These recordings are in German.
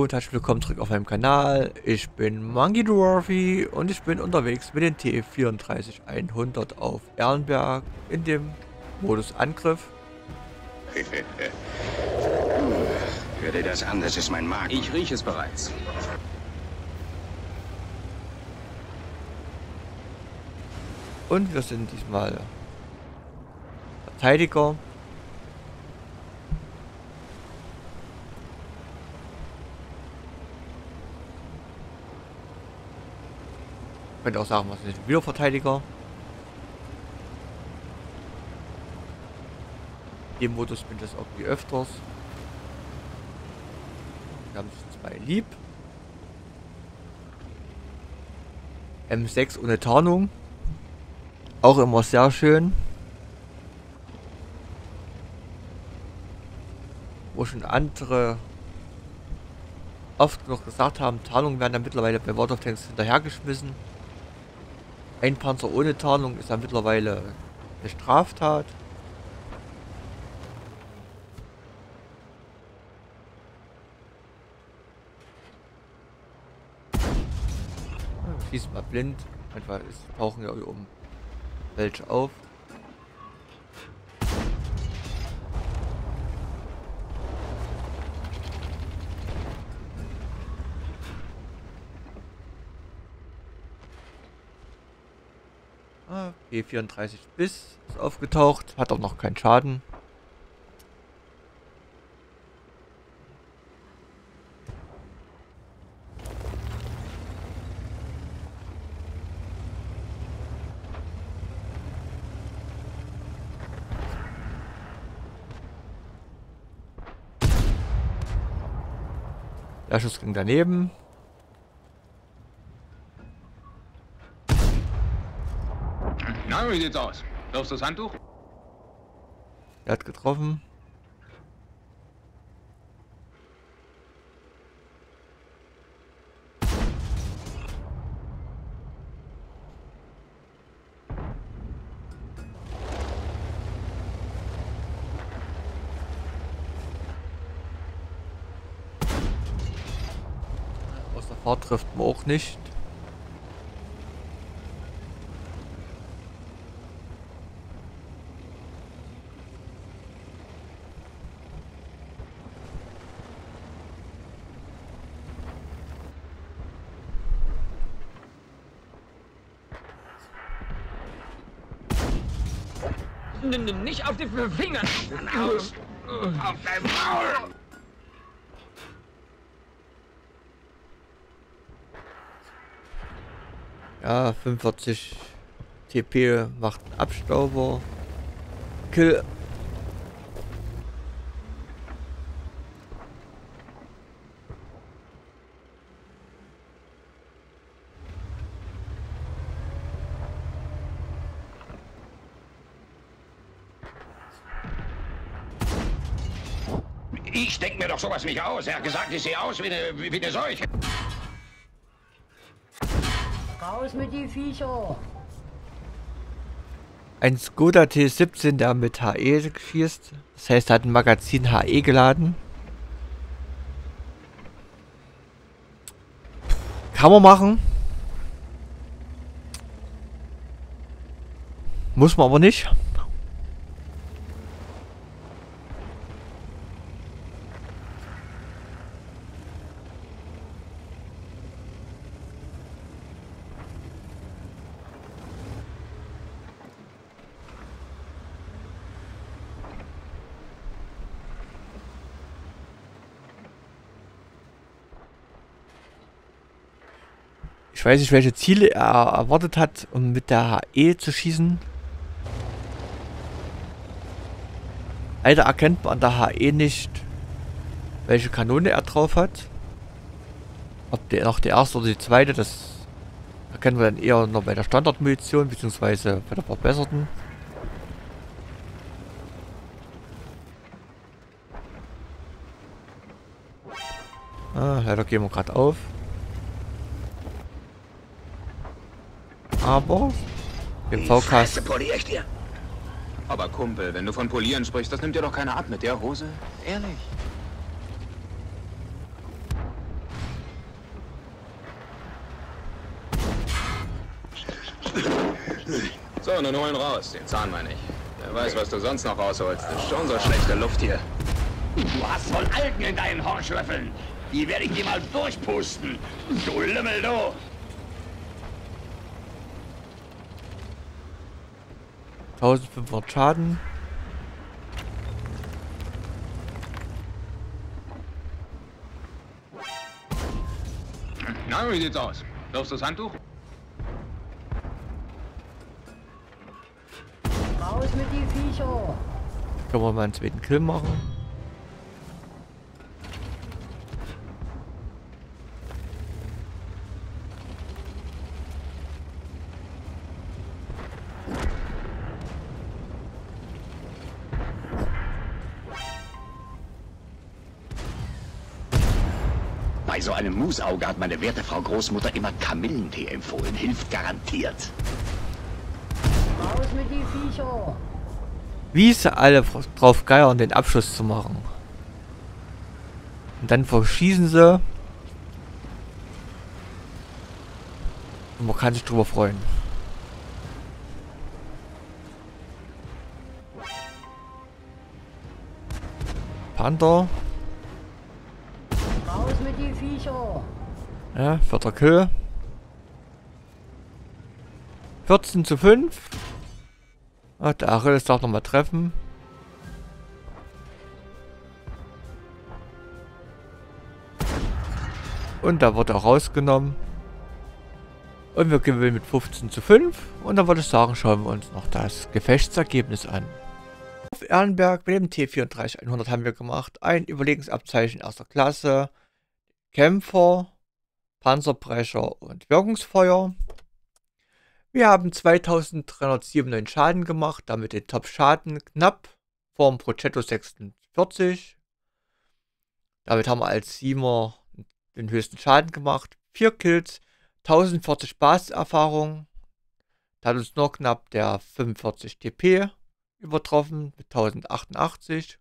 Und herzlich willkommen zurück auf meinem Kanal. Ich bin Monkey Dwarfy und ich bin unterwegs mit dem T34100 auf Ehrenberg in dem Modus Angriff. Hör dir das an, das ist mein Magen. Ich rieche es bereits. Und wir sind diesmal Verteidiger. Könnte auch sagen, was ist wieder Verteidiger. Im Modus bin ich das irgendwie öfters. Wir haben zwei lieb. M6 ohne Tarnung. Auch immer sehr schön. Wo schon andere oft noch gesagt haben, Tarnungen werden dann mittlerweile bei World of Tanks hinterhergeschmissen. Ein Panzer ohne Tarnung ist ja mittlerweile eine Straftat. Schießt mal blind. Einfach es tauchen ja um welche auf. Ah, G34 bis ist aufgetaucht, hat auch noch keinen Schaden. Der Schuss ging daneben. Na, wie sieht's aus? Wirfst du das Handtuch? Er hat getroffen. Aus der Fahrt trifft man auch nicht. Nicht auf die Finger! Aus! Auf dein Maul! Ja, 45 TP macht einen Abstauber. Kill. Ich denk mir doch sowas nicht aus. Er hat gesagt, ich sehe aus wie eine, wie eine Seuche. Raus mit die Viecher! Ein Skoda T17, der mit HE schießt. Das heißt, er hat ein Magazin HE geladen. Kann man machen. Muss man aber nicht. Ich weiß nicht, welche Ziele er erwartet hat, um mit der HE zu schießen. Leider erkennt man an der HE nicht, welche Kanone er drauf hat. Ob der noch die erste oder die zweite, das erkennen wir dann eher noch bei der Standardmunition, beziehungsweise bei der verbesserten. Ah, leider gehen wir gerade auf. aber im VKS. Aber Kumpel, wenn du von Polieren sprichst, das nimmt dir doch keiner ab mit der Hose. Ehrlich. So, nun holen raus. Den Zahn meine ich. Wer weiß, was du sonst noch rausholst. Ist schon so schlechte Luft hier. Du hast von Algen in deinen Hornschlöffeln. Die werde ich dir mal durchpusten. Du Lümmel, du. Tausendfünfhundert Schaden. Na, wie sieht's aus? Wirfst du das Handtuch? Raus mit die Viecher. Können wir mal einen zweiten Kill machen. Bei so einem Musauge hat meine werte Frau Großmutter immer Kamillentee empfohlen. Hilft garantiert. Raus mit die Viecher. Wie sie alle drauf geiern, den Abschluss zu machen. Und dann verschießen sie. Und man kann sich drüber freuen. Panther. Mit die Viecher. Ja, vierter Kill. 14 zu 5. Ah, der Achilles darf nochmal treffen. Und da wurde auch rausgenommen. Und wir gewinnen mit 15 zu 5. Und dann würde ich sagen, schauen wir uns noch das Gefechtsergebnis an. Auf Ehrenberg mit dem T34-100 haben wir gemacht. Ein Überlegensabzeichen erster Klasse. Kämpfer, Panzerbrecher und Wirkungsfeuer. Wir haben 2397 Schaden gemacht, damit den Top-Schaden knapp vorm Progetto 46. Damit haben wir als Siemer den höchsten Schaden gemacht. 4 Kills, 1040 Basiserfahrung. Da hat uns nur knapp der 45 TP übertroffen mit 1088.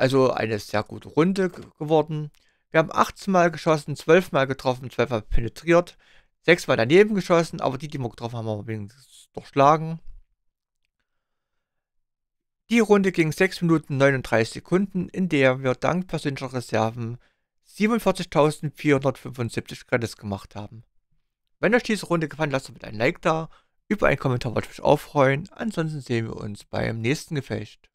Also eine sehr gute Runde geworden. Wir haben 18 Mal geschossen, 12 Mal getroffen, 12 Mal penetriert, 6 Mal daneben geschossen, aber die, die wir getroffen haben, haben wir wenigstens durchschlagen. Die Runde ging 6 Minuten 39 Sekunden, in der wir dank persönlicher Reserven 47.475 Credits gemacht haben. Wenn euch diese Runde gefallen, lasst bitte ein Like da. Über einen Kommentar würde ich mich auch freuen. Ansonsten sehen wir uns beim nächsten Gefecht.